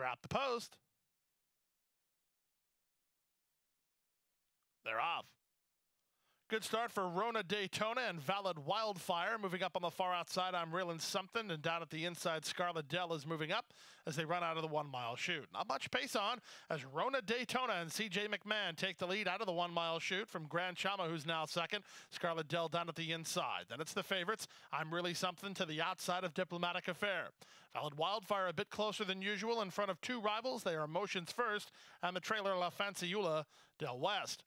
They're at the post. They're off. Good start for Rona Daytona and Valid Wildfire. Moving up on the far outside, I'm Really Something. And down at the inside, Scarlet Dell is moving up as they run out of the one mile chute. Not much pace on as Rona Daytona and CJ McMahon take the lead out of the one mile chute from Grand Chama, who's now second. Scarlet Dell down at the inside. Then it's the favorites. I'm really something to the outside of Diplomatic Affair. Valid Wildfire a bit closer than usual in front of two rivals. They are Motions First and the trailer La Fanciula Del West.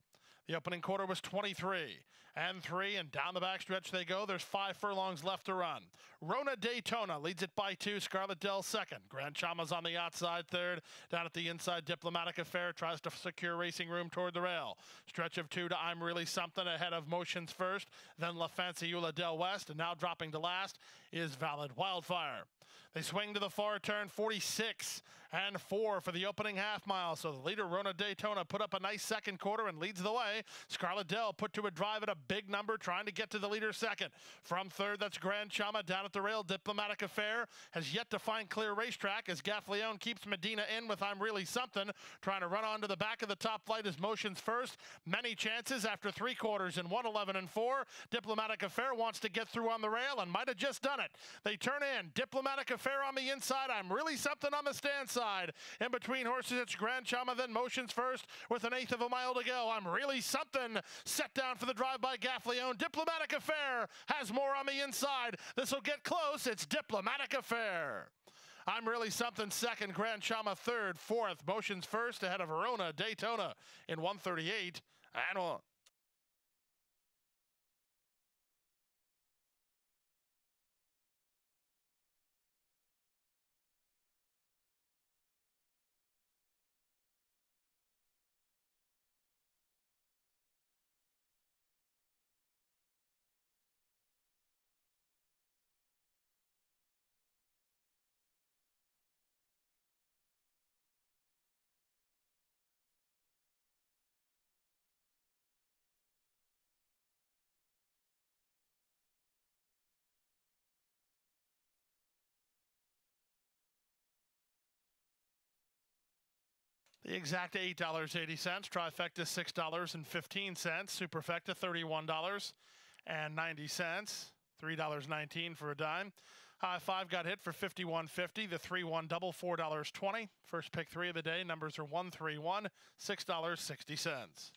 The opening quarter was 23 and three, and down the backstretch they go. There's five furlongs left to run. Rona Daytona leads it by two. Scarlet Dell second. Grand Chama's on the outside third. Down at the inside, Diplomatic Affair tries to secure racing room toward the rail. Stretch of two to I'm Really Something ahead of Motions first, then La Fanciula Del West, and now dropping to last is Valid Wildfire. They swing to the far turn, 46 and 4 for the opening half mile. So the leader, Rona Daytona, put up a nice second quarter and leads the way. Scarlet Dell put to a drive at a big number, trying to get to the leader second. From third, that's Grand Chama down at the rail. Diplomatic Affair has yet to find clear racetrack as Gaffalione keeps Medina in with I'm Really Something, trying to run onto the back of the top flight as Motions first. Many chances after three quarters in 111 and 4. Diplomatic Affair wants to get through on the rail and might have just done it. They turn in. Diplomatic Affair on the inside. I'm really something on the stand side. In between horses, it's Grand Chama, then motions first with an eighth of a mile to go. I'm really something. Set down for the drive by Gaffalione. Diplomatic Affair has more on the inside. This will get close. It's Diplomatic Affair. I'm really something second. Grand Chama third. Fourth. Motions first ahead of Verona Daytona in 138 and one. The exact $8.80. Trifecta $6.15. Superfecta $31.90. $3.19 for a dime. High five got hit for 51.50. The 3-1 double $4.20. First pick three of the day. Numbers are 131, $6.60.